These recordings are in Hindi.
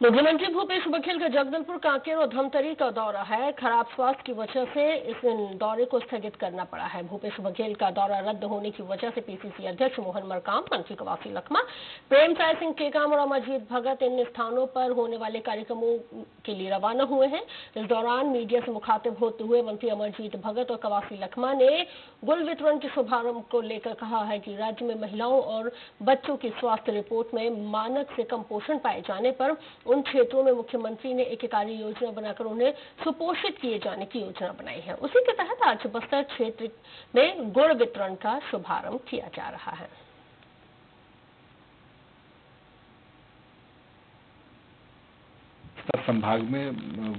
मुख्यमंत्री भूपेश बघेल का जगदलपुर, कांकेर और धमतरी का दौरा है। खराब स्वास्थ्य की वजह से इस दौरे को स्थगित करना पड़ा है। भूपेश बघेल का दौरा रद्द होने की वजह से पीसीसी अध्यक्ष मोहन मरकाम, मंत्री कवासी लखमा प्रेम साय सिंह केकाम और अमरजीत भगत इन स्थानों पर होने वाले कार्यक्रमों के लिए रवाना हुए हैं। इस दौरान मीडिया से मुखातिब होते हुए मंत्री अमरजीत भगत और कवासी लखमा ने गुल वितरण के शुभारंभ को लेकर कहा है कि राज्य में महिलाओं और बच्चों की स्वास्थ्य रिपोर्ट में मानक से कम पोषण पाए जाने पर उन क्षेत्रों में मुख्यमंत्री ने एक कार्य योजना बनाकर उन्हें सुपोषित किए जाने की योजना बनाई है। उसी के तहत आज बस्तर क्षेत्र में गुड़ वितरण का शुभारंभ किया जा रहा है। संभाग में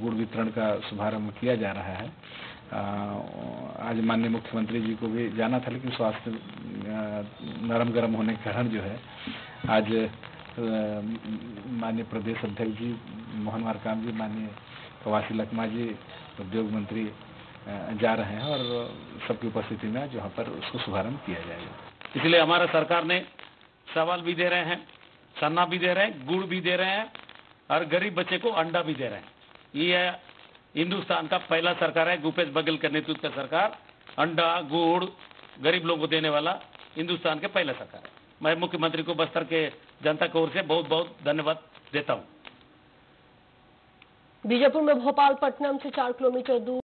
गुड़ वितरण का शुभारंभ किया जा रहा है। आज माननीय मुख्यमंत्री जी को भी जाना था, लेकिन स्वास्थ्य नरम गरम होने के कारण जो है, आज माननीय प्रदेश अध्यक्ष जी, मोहन मारकाम जी, माननीय कवासी लकमा जी, उद्योग मंत्री जा रहे हैं और सबकी उपस्थिति में आज वहाँ पर उसको शुभारंभ किया जाएगा। इसलिए हमारा सरकार ने सवाल भी दे रहे हैं, सन्ना भी दे रहे हैं, गुड़ भी दे रहे हैं और गरीब बच्चे को अंडा भी दे रहे हैं। ये हिंदुस्तान का पहला सरकार है, भूपेश बघेल के नेतृत्व का सरकार। अंडा, गुड़, गरीब लोगों को देने वाला हिंदुस्तान के पहला सरकार है। मैं मुख्यमंत्री को बस्तर के जनता की ओर से बहुत बहुत धन्यवाद देता हूँ। बीजापुर में भोपाल पटनम से चार किलोमीटर दूर।